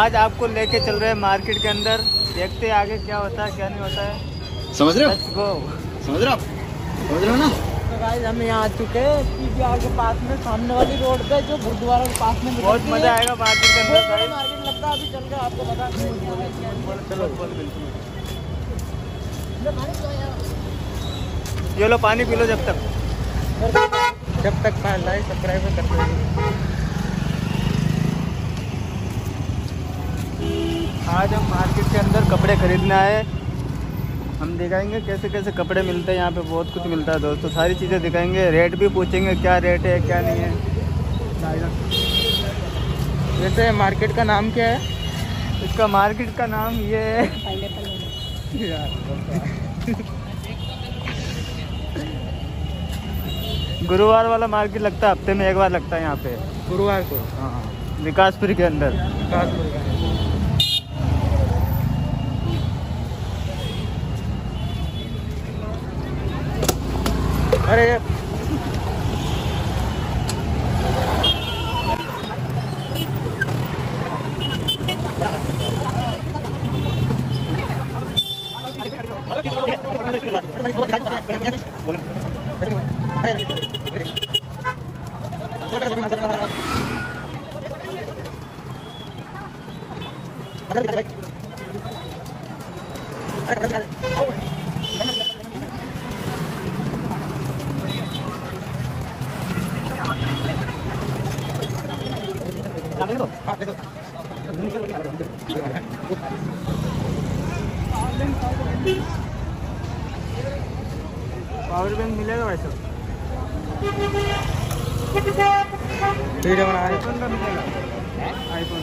आज आपको लेके चल रहे हैं मार्केट के अंदर। देखते हैं आगे क्या होता है क्या नहीं होता है। समझ रहे हो? समझ रहे हो समझ रहे हो ना? तो गाइस हम यहाँ आ चुके हैं पीवीआर के पास में सामने वाली रोड पे जो गुरुद्वारा के पास में बहुत मज़ा आएगा मार्केट के अंदर मार्केट लगता है अभी चल के आपको बता चलो ये लो पानी पी लो जब तक। जब तक लाइक सब्सक्राइब करते आज हम मार्केट के अंदर कपड़े खरीदने आए हम दिखाएँगे कैसे कैसे कपड़े मिलते हैं यहाँ पे बहुत कुछ मिलता है दोस्तों। सारी चीज़ें दिखाएँगे रेट भी पूछेंगे क्या रेट है क्या नहीं है। वैसे मार्केट का नाम क्या है? इसका मार्केट का नाम ये है। गुरुवार वाला मार्केट लगता है हफ़्ते में एक बार लगता है यहाँ पे। गुरुवार को? हाँ विकासपुरी के अंदर। कानपुर का अरे पावर बैंक मिलेगा वैसे वीडियो बना आईफोन का मिलेगा। IPhone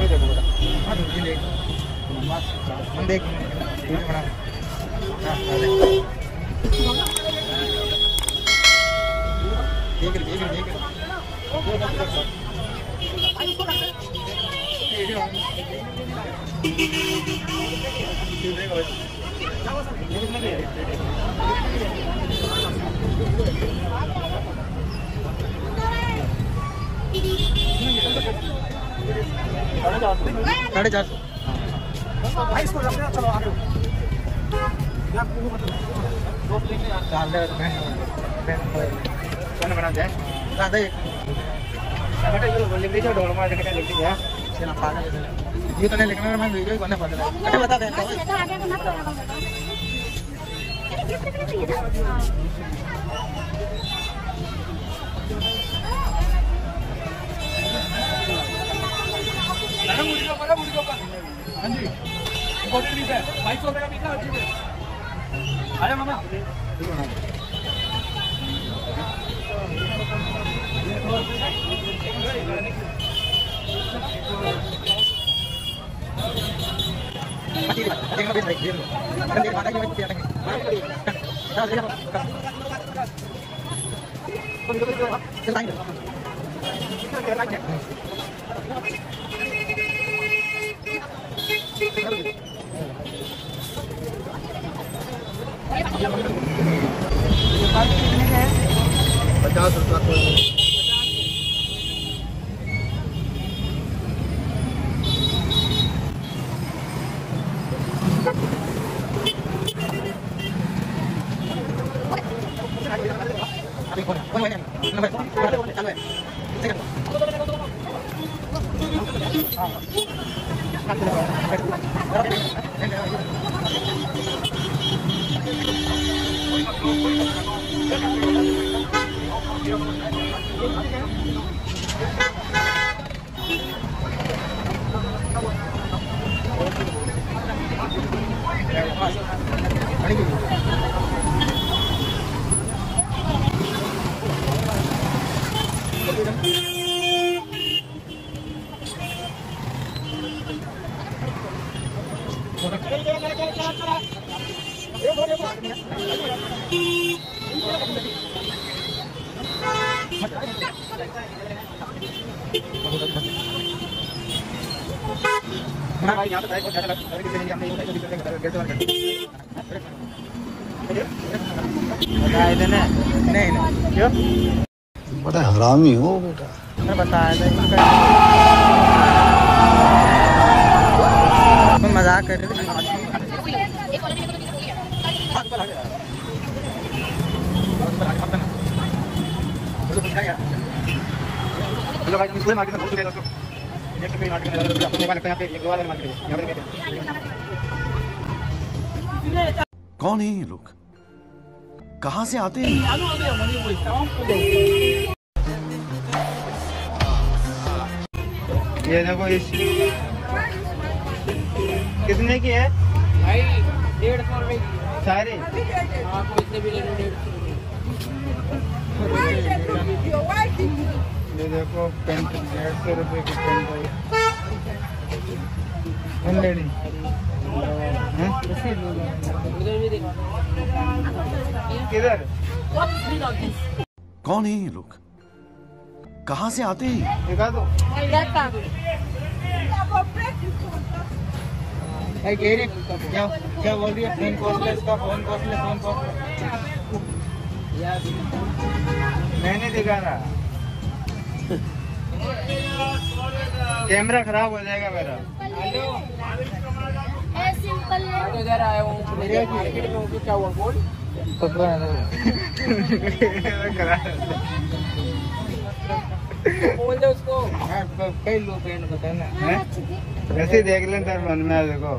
video बना देख रही देख रही देख। साढ़े चार सौ डाल दे कौन बना दे दादा बेटा ये बोल ले जो मार के लेके गया सेना पागल ये तो नहीं लिखना मैं वीडियो कोने बता दे बेटा बता दे भी देख लो देख माता की मैं क्या लगे चल चल चल चल पचास रुपया कोई Thank you. नहीं क्यों बड़ा हरामी हो बेटा। बताया था मज़ाक कर रहे थे। हेलो भाई हम पूरे मार्केट में घूम चुके हैं दोस्तों एक तो मार्केट में लगा अपने यहाँ पे एक दो वाले मार्केट है यहाँ पे कौन है ये लोग? कहाँ से आते हैं? ये देखो इस कितने की है? भाई डेढ़ सौ रुपए की। सारी आपको इतने भी ये देखो पेंट डेढ़ सौ रुपये की पेंट है किधर? कौन है ये लोग? कहाँ से आते हैं? दिखा दो। क्या बोल रही है? फ़ोन कॉस्टलेस का फ़ोन कॉस्टलेस फ़ोन कॉस्टलेस मैं नहीं दिखा रहा। कैमरा खराब हो जाएगा मेरा। सिंपल इधर आया हूँ मार्केट में हूँ तो क्या हुआ? बोल। बोल दे उसको। कई लोग बताना वैसे देख लें तेरे मन में देखो।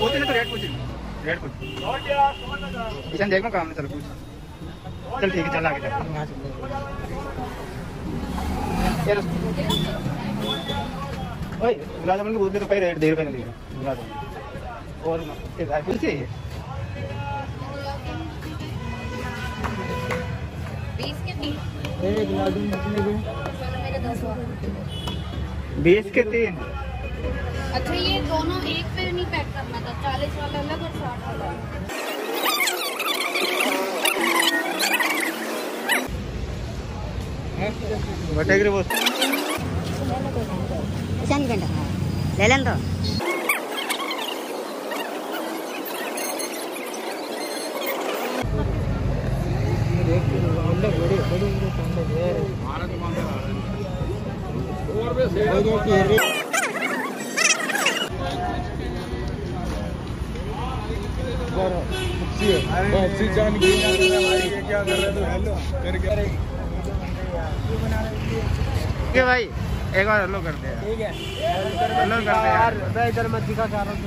बस ना तो रेट पूछ रेट पूछ किशन देखो काम में चल पूछ। चल ठीक है चल आगे चल। यहाँ से ओए गुलाब जामुन के बोतल तो पहले रेट में गुलाब जामुन और चाहिए? बीस के एक गुलाब जामुन कितने के? मेरे दस। हुआ बीस के तीन। अच्छा ये दोनों एक पे नहीं पैक करना था चालीस वाला अलग और साठ वाला। बटेगरी बोल। वो ईशान ले लें तो और ये कि के भाई एक बार हेलो कर दे ठीक है। हेलो कर दे यार। मैं इधर मत दिखा चाह रहा हूँ।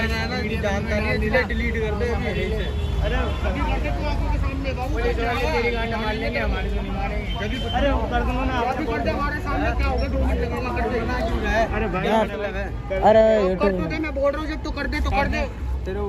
लाइन है ना जानता नहीं है डिलीट कर दे अरे कभी करते तू आँखों के सामने बाबू तेरी गांड मार लेंगे हमारे से नहीं मारेंगे। अरे कर दूँगा ना आप कर दे हमारे सामने क्या होगा दो मिनट लगेगा कर देना क्यों है? अरे भाई मतलब मतलब अरे यूट्यूब कर तो दे मैं बोल रहा हूँ जब तू कर दे तो कर दे। तेरे